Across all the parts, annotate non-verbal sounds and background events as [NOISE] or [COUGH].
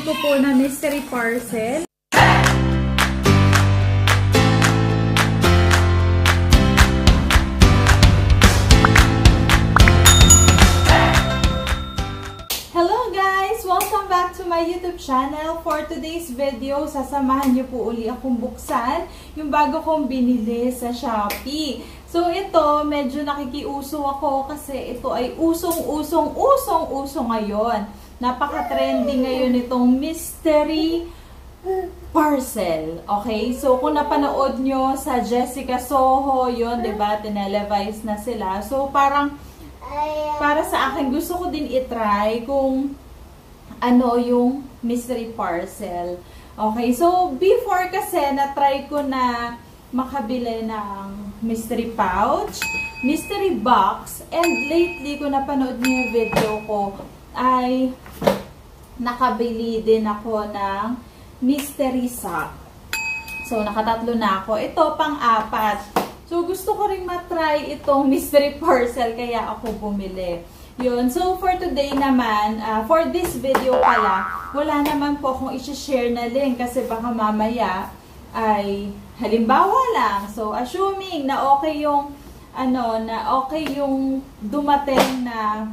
tinry ko po na mystery parcel. Hello guys! Welcome back to my YouTube channel. For today's video, sasamahan niyo po uli akong buksan yung bago kong binili sa Shopee. So ito, medyo nakikiuso ako kasi ito ay usong-usong-usong-uso ngayon. Napaka-trending ngayon itong mystery parcel. Okay? So, kung napanood nyo sa Jessica Soho, yun, di ba? Tinelevise na sila. So, parang para sa akin, gusto ko din itry kung ano yung mystery parcel. Okay, so before kasi na-try ko na makabili ng mystery pouch, mystery box, and lately ko napanood niyo yung video ko, ay nakabili din ako ng mystery sock. So, nakatatlo na ako. Ito, pang-apat. So, gusto ko rin matry itong [LAUGHS] mystery parcel, kaya ako bumili. Yun. So, for today naman, uh, for this video pala, wala naman po akong isi-share na link kasi baka mamaya ay halimbawa lang. So, assuming na okay yung ano, na okay yung dumating na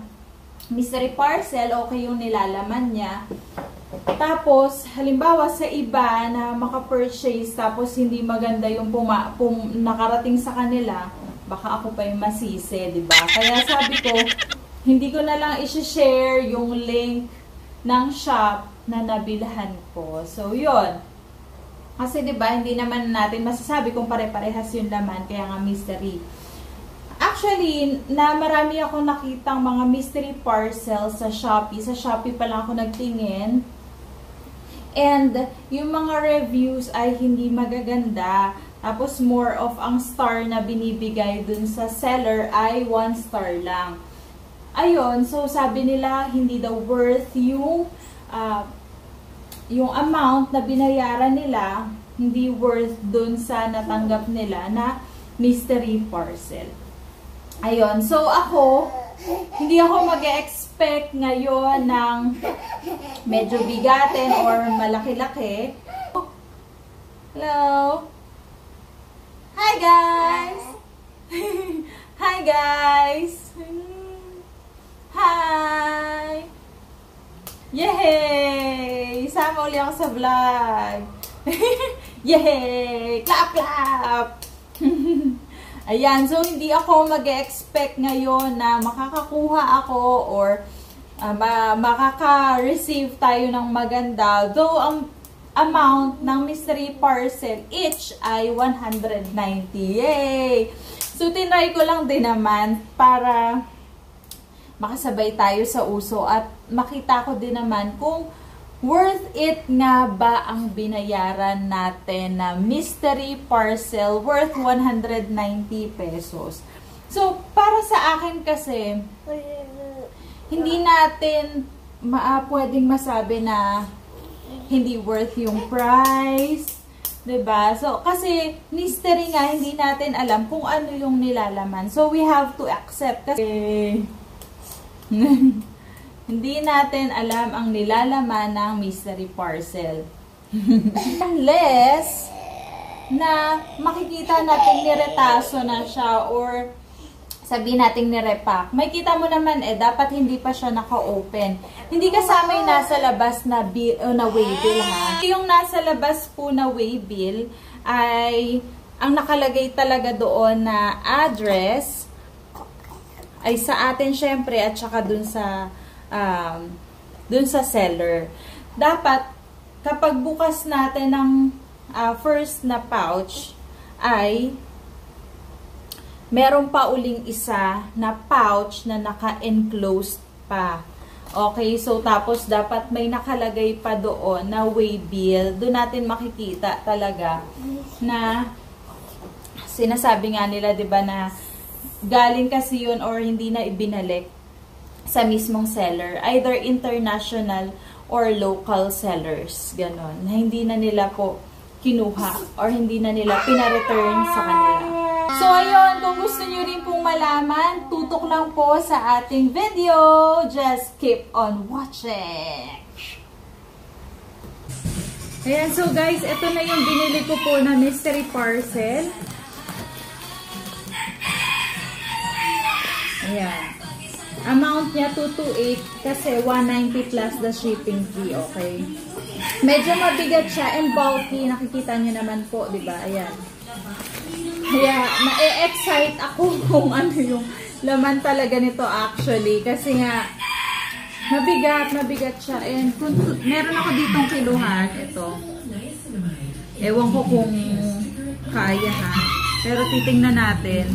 mystery parcel, okay yung nilalaman niya. Tapos, halimbawa sa iba na maka-purchase tapos hindi maganda yung puma, pum, nakarating sa kanila, baka ako pa yung masisi, ba? Kaya sabi ko, hindi ko na lang i-share yung link ng shop na nabilhan ko. So, yon Kasi ba, hindi naman natin masasabi kung pare-parehas yung laman, kaya nga mystery. Actually, na marami ako nakitang mga mystery parcels sa Shopee. Sa Shopee pa lang ako nagtingin And yung mga reviews ay hindi magaganda. Tapos more of ang star na binibigay dun sa seller ay one star lang. Ayun, so sabi nila hindi daw worth yung uh, yung amount na binayaran nila, hindi worth dun sa natanggap nila na mystery parcel. Ayun, so ako, hindi ako mag-expect ngayon ng medyo bigatin or malaki-laki. Hello? Hi guys! [LAUGHS] Hi guys! Hi! Yay! Sama uli ako sa vlog! [LAUGHS] Yay! Clap, clap! Ayan, so hindi ako mag-expect ngayon na makakakuha ako or uh, makaka-receive tayo ng maganda. Though ang amount ng mystery parcel each ay 190. Yay! So, tinry ko lang din naman para makasabay tayo sa uso at makita ko din naman kung Worth it nga ba ang binayaran natin na mystery parcel worth 190 pesos? So, para sa akin kasi, hindi natin ma pwedeng masabi na hindi worth yung price. 'di ba? So kasi mystery nga hindi natin alam kung ano yung nilalaman. So we have to accept kasi [LAUGHS] Hindi natin alam ang nilalaman ng mystery parcel. [LAUGHS] Unless na makikita natin niretaso na siya or sabihin natin nirepack. May kita mo naman eh, dapat hindi pa siya naka-open. Hindi kasama yung nasa labas na, bill, uh, na waybill ha. Yung nasa labas po na waybill ay ang nakalagay talaga doon na address ay sa atin syempre at saka dun sa um, dun sa seller. Dapat, kapag bukas natin ng uh, first na pouch, ay meron pa uling isa na pouch na naka-enclosed pa. Okay, so tapos dapat may nakalagay pa doon na way bill. Doon natin makikita talaga na sinasabi nga nila 'di ba na galing kasi yun or hindi na ibinalik sa mismong seller, either international or local sellers, ganon, na hindi na nila po kinuha or hindi na nila pina-return sa kanila. So, ayun, kung gusto nyo rin pong malaman, tutok lang po sa ating video. Just keep on watching. Ayan, so guys, ito na yung binili ko po na mystery parcel. Ayan. Amount niya 228 kasi 190 plus the shipping fee, okay? Medyo mabigat siya and bulky. Nakikita niyo naman po, di ba? Ayan. Kaya, na-excite ako [LAUGHS] kung ano yung laman talaga nito actually. Kasi nga, mabigat, mabigat siya. And kung, meron ako ditong kiluhan, ito. Ewan ko kung kaya ha. Pero titingnan natin.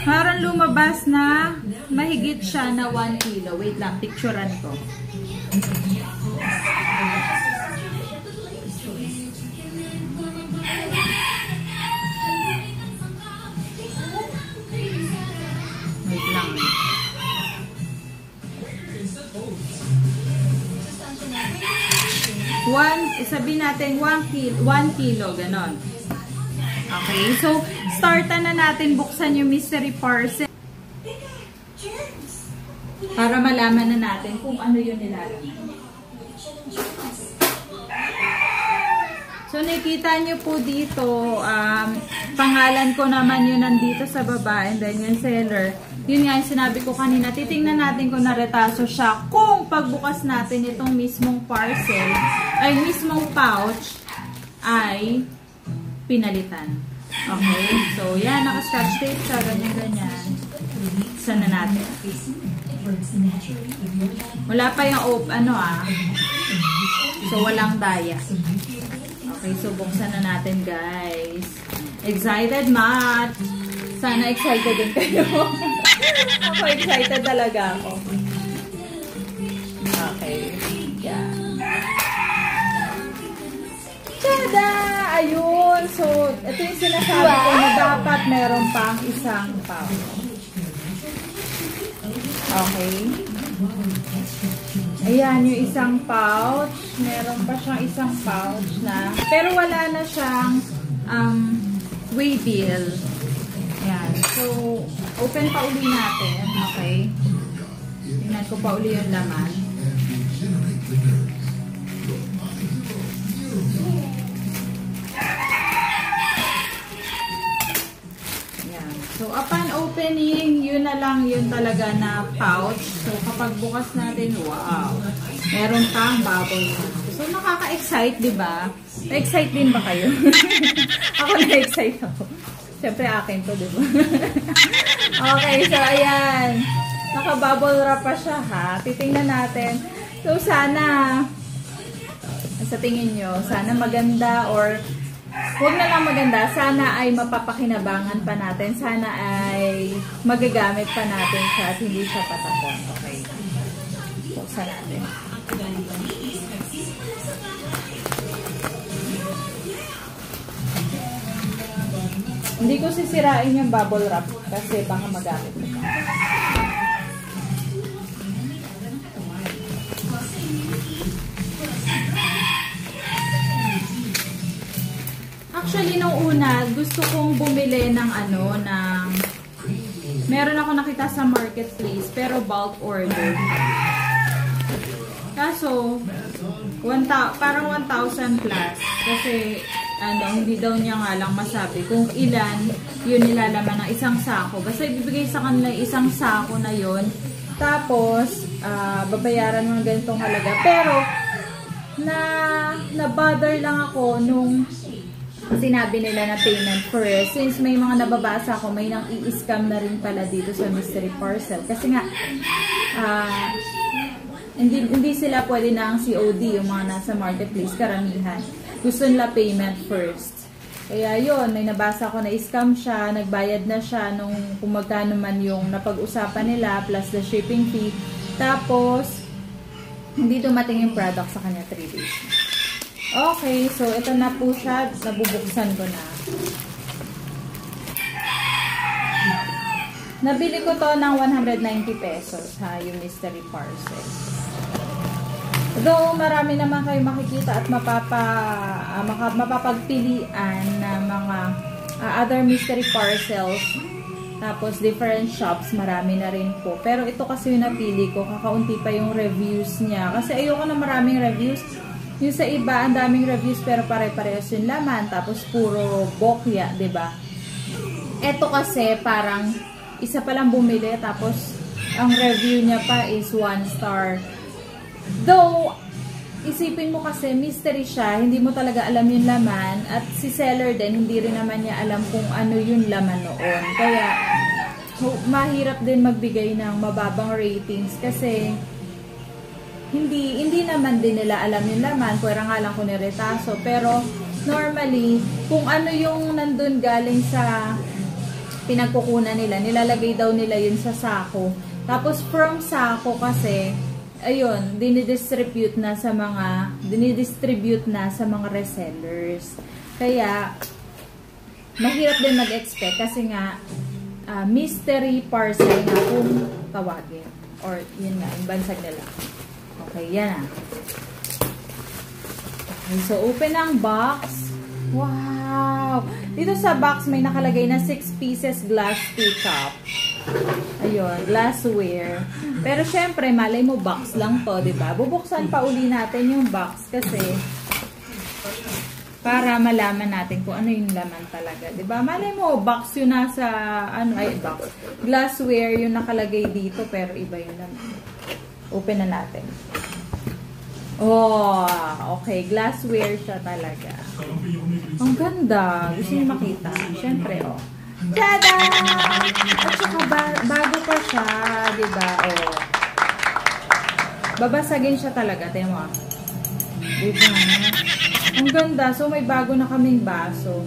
Parang lumabas na mahigit siya na 1 kilo. Wait lang, picturean ko. Wait lang. One, sabihin natin 1 kilo, 1 kilo, ganon. Okay, so, startan na natin buksan yung mystery parcel. Para malaman na natin kung ano yung nilalagay. So, nakikita nyo po dito, um, pangalan ko naman yun nandito sa baba and then yung seller. Yun nga yung sinabi ko kanina, titingnan natin kung naretaso siya kung pagbukas natin itong mismong parcel, ay mismong pouch, ay pinalitan. Okay? So, yan, naka-scotch tape siya, ganyan-ganyan. Sana natin. Wala pa yung op, ano ah. So, walang daya. Okay, so buksan na natin guys. Excited, Matt! Sana excited din kayo. [LAUGHS] ako excited talaga ako. Okay. Yan. Tada! Ayun! So, ito yung sinasabi ko na dapat meron pang isang pouch. Okay. Ayan, yung isang pouch. Meron pa siyang isang pouch na. Pero wala na siyang um, waybill. Ayan. So, open pa uli natin. Okay. Tingnan ko pa uli yung laman. Upon opening, yun na lang yun talaga na pouch. So, kapag bukas natin, wow! Meron pang bubble. So, nakaka-excite, di ba? Na-excite din ba kayo? [LAUGHS] ako na-excite ako. Siyempre, akin to, di ba? [LAUGHS] okay, so, ayan. Naka-bubble wrap pa siya, ha? Titingnan natin. So, sana, sa tingin nyo, sana maganda or Huwag na lang maganda. Sana ay mapapakinabangan pa natin. Sana ay magagamit pa natin siya at hindi siya patapon. Okay. Buksan natin. Hindi ko sisirain yung bubble wrap kasi baka magamit mo pa. Actually, nung una, gusto kong bumili ng ano, ng... Meron ako nakita sa marketplace, pero bulk order. Kaso, 1, parang 1,000 plus. Kasi, ano, hindi daw niya nga lang masabi kung ilan yun nilalaman ng isang sako. Basta ibibigay sa kanila isang sako na yun. Tapos, uh, babayaran ng ganitong halaga. Pero, na, na-bother lang ako nung sinabi nila na payment first. Since may mga nababasa ako, may nang i-scam na rin pala dito sa mystery parcel. Kasi nga, uh, hindi, hindi sila pwede na ang COD, yung mga nasa marketplace, karamihan. Gusto nila payment first. Kaya yun, may nabasa ko na scam siya, nagbayad na siya nung kung man yung napag-usapan nila plus the shipping fee. Tapos, hindi dumating yung product sa kanya 3 days. Okay, so ito na po siya. Nabubuksan ko na. Nabili ko to ng 190 pesos ha, yung mystery parcel. Though marami naman kayo makikita at mapapa, uh, maka, mapapagpilian na mga uh, other mystery parcels Tapos, different shops, marami na rin po. Pero ito kasi yung napili ko, kakaunti pa yung reviews niya. Kasi ayoko na maraming reviews. Yung sa iba, ang daming reviews pero pare-parehas yung laman. Tapos, puro bokya, ba diba? Ito kasi, parang, isa pa lang bumili. Tapos, ang review niya pa is one star. Though, isipin mo kasi mystery siya, hindi mo talaga alam yung laman at si seller din hindi rin naman niya alam kung ano yung laman noon. Kaya mahirap din magbigay ng mababang ratings kasi hindi hindi naman din nila alam yung laman, pwera nga lang kung niretaso. Pero normally, kung ano yung nandun galing sa pinagkukunan nila, nilalagay daw nila yun sa sako. Tapos from sako kasi, ayun, dinidistribute na sa mga, dinidistribute na sa mga resellers. Kaya, mahirap din mag-expect kasi nga, uh, mystery parcel na kung tawagin. Or, yun nga, yung bansag nila. Okay, yan ah. Okay, so open ang box. Wow! Dito sa box may nakalagay na 6 pieces glass teacup. Ayun, glassware. Pero syempre, malay mo box lang to, 'di ba? Bubuksan pa uli natin yung box kasi para malaman natin kung ano yung laman talaga, 'di ba? Malay mo box yun nasa ano ay box. Glassware yung nakalagay dito pero iba yung laman. Open na natin. Oh, okay. Glassware siya talaga. Ang ganda. Gusto niyo makita? Syempre, oh. Tada! At saka ba bago pa siya, di ba? Oh. Babasagin siya talaga, tayo mo. Ah. Ba? Ang ganda. So, may bago na kaming baso.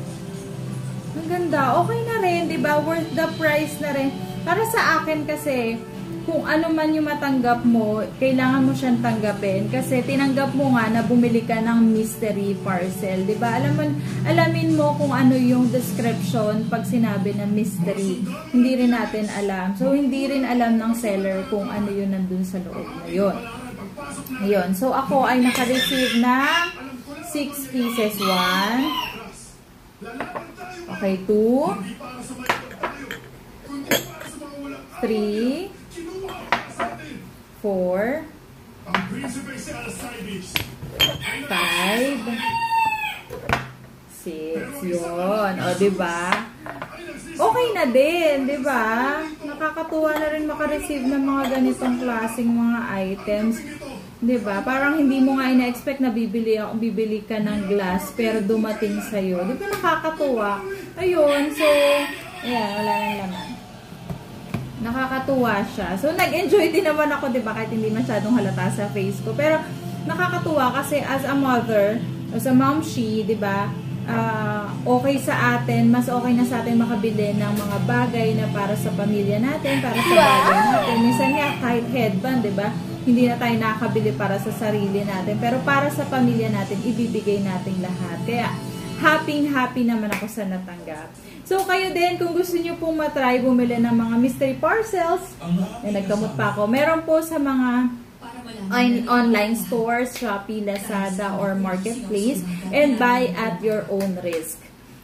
Ang ganda. Okay na rin, di ba? Worth the price na rin. Para sa akin kasi, kung ano man yung matanggap mo, kailangan mo siyang tanggapin kasi tinanggap mo nga na bumili ka ng mystery parcel, 'di ba? Alam mo, alamin mo kung ano yung description pag sinabi na mystery. Hindi rin natin alam. So hindi rin alam ng seller kung ano yung nandun sa loob na 'yon. Ayun. So ako ay naka-receive na 6 pieces 1 Okay, 2 3 four, five, six, yun. O, diba? Okay na din, di ba? Nakakatuwa na rin makareceive ng mga ganitong klaseng mga items. Di ba? Parang hindi mo nga ina-expect na bibili, bibili ka ng glass pero dumating sa'yo. Di ba nakakatuwa? Ayun, so, ayan, wala nang laman nakakatuwa siya. So, nag-enjoy din naman ako, di ba, kahit hindi masyadong halata sa face ko. Pero, nakakatuwa kasi as a mother, as a mom she, di ba, uh, okay sa atin, mas okay na sa atin makabili ng mga bagay na para sa pamilya natin, para sa bagay natin. Minsan nga, kahit headband, di ba, hindi na tayo nakakabili para sa sarili natin. Pero para sa pamilya natin, ibibigay natin lahat. Kaya, happy-happy naman ako sa natanggap. So, kayo din, kung gusto nyo pong matry bumili ng mga mystery parcels, eh, nagkamot pa ako. Meron po sa mga on online stores, Shopee, Lazada, or Marketplace, and buy at your own risk.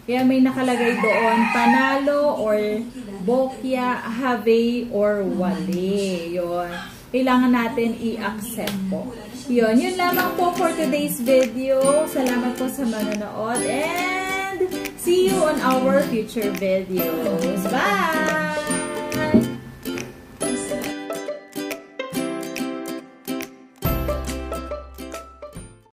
Kaya may nakalagay doon, panalo, or bokya, have, or wale. Yun. Kailangan natin i-accept po. Yun, yun lamang po for today's video. Salamat po sa manonood, and See you on our future videos. Bye!